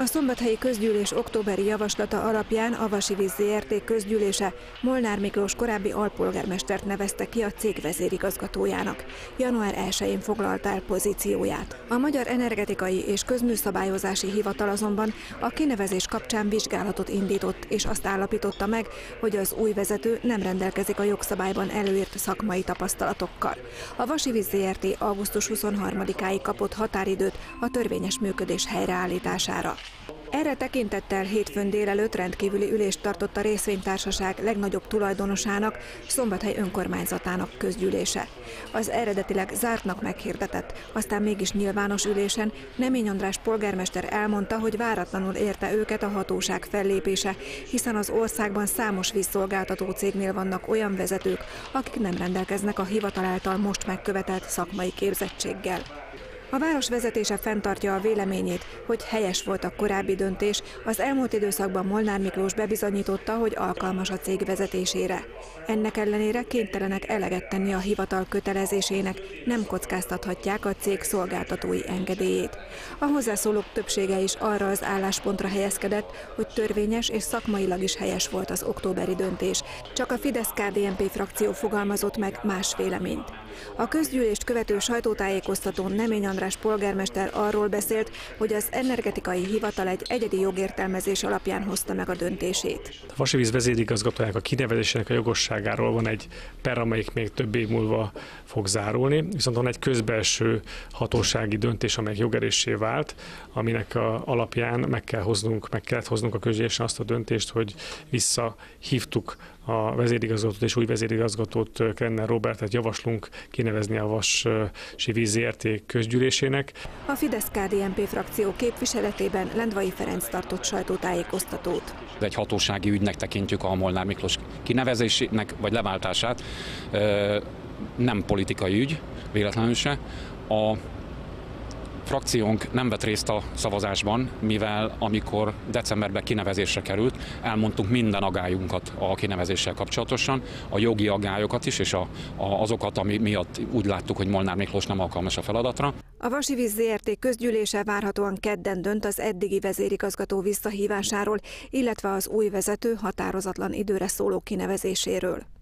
A szombathelyi közgyűlés októberi javaslata alapján a Vasi Víz ZRT közgyűlése Molnár Miklós korábbi alpolgármestert nevezte ki a cég vezérigazgatójának. Január 1-én foglalta el pozícióját. A Magyar Energetikai és Közműszabályozási Hivatal azonban a kinevezés kapcsán vizsgálatot indított, és azt állapította meg, hogy az új vezető nem rendelkezik a jogszabályban előírt szakmai tapasztalatokkal. A Vasi Víz ZRT augusztus 23-áig kapott határidőt a törvényes működés helyreállítására. Erre tekintettel hétfőn délelőtt rendkívüli ülést tartott a részvénytársaság legnagyobb tulajdonosának, Szombathely önkormányzatának közgyűlése. Az eredetileg zártnak meghirdetett, aztán mégis nyilvános ülésen Nemény András polgármester elmondta, hogy váratlanul érte őket a hatóság fellépése, hiszen az országban számos vízszolgáltató cégnél vannak olyan vezetők, akik nem rendelkeznek a hivatal által most megkövetelt szakmai képzettséggel. A város vezetése fenntartja a véleményét, hogy helyes volt a korábbi döntés, az elmúlt időszakban Molnár Miklós bebizonyította, hogy alkalmas a cég vezetésére. Ennek ellenére kénytelenek eleget tenni a hivatal kötelezésének, nem kockáztathatják a cég szolgáltatói engedélyét. A hozzászólók többsége is arra az álláspontra helyezkedett, hogy törvényes és szakmailag is helyes volt az októberi döntés. Csak a Fidesz-KDNP frakció fogalmazott meg más véleményt. A közgyűlést követő sajtótájékoztatón Nemény András polgármester arról beszélt, hogy az energetikai hivatal egy egyedi jogértelmezés alapján hozta meg a döntését. A Vasivíz vezérigazgatójának a kinevezésének a jogosságáról van egy per, amelyik még több év múlva fog zárulni, viszont van egy közbelső hatósági döntés, amely jogeréssé vált, aminek a alapján meg kell hoznunk, meg kellett hoznunk a közgyűlésen azt a döntést, hogy visszahívtuk a vezérigazgatót és új vezérigazgatót Krenner Robertet javaslunk kinevezni a Vasi Víz ZRT közgyűlésének. A Fidesz-KDNP frakció képviseletében Lendvai Ferenc tartott sajtótájékoztatót. Egy hatósági ügynek tekintjük a Molnár Miklós kinevezésének vagy leváltását. Nem politikai ügy, véletlenül se. A frakciónk nem vett részt a szavazásban, mivel amikor decemberben kinevezésre került, elmondtunk minden agályunkat a kinevezéssel kapcsolatosan, a jogi agályokat is, és a, a, azokat, ami miatt úgy láttuk, hogy Molnár Miklós nem alkalmas a feladatra. A Vasivíz ZRT közgyűlése várhatóan kedden dönt az eddigi vezérigazgató visszahívásáról, illetve az új vezető határozatlan időre szóló kinevezéséről.